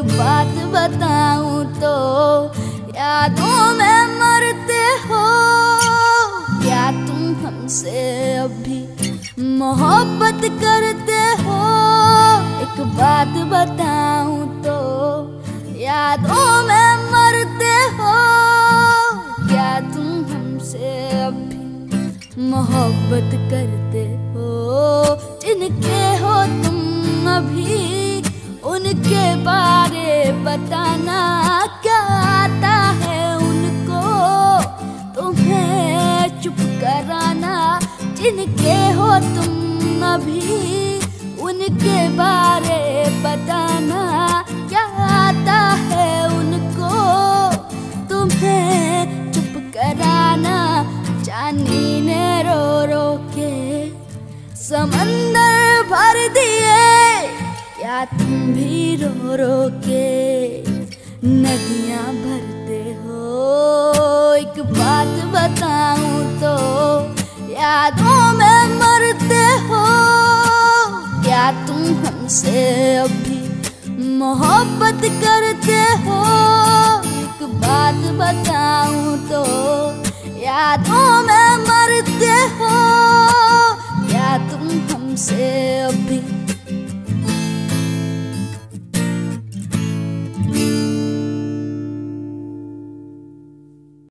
बात बताऊँ तो यादों में मरते हो। क्या तुम हमसे अभी मोहब्बत करते हो? एक बात बताऊँ तो यादों में मरते हो। क्या तुम हमसे अभी मोहब्बत करते हो? जिनके जिनके हो तुम अभी, उनके बारे बताना क्या आता है उनको? तुम्हें चुप कराना, जानी ने रो रो के। समंदर भर दिए, क्या तुम भी रो रो के? नदियाँ से अभी मोहब्बत करते हो। एक बात बताऊँ तो यादों में मरते हो। क्या तुम हमसे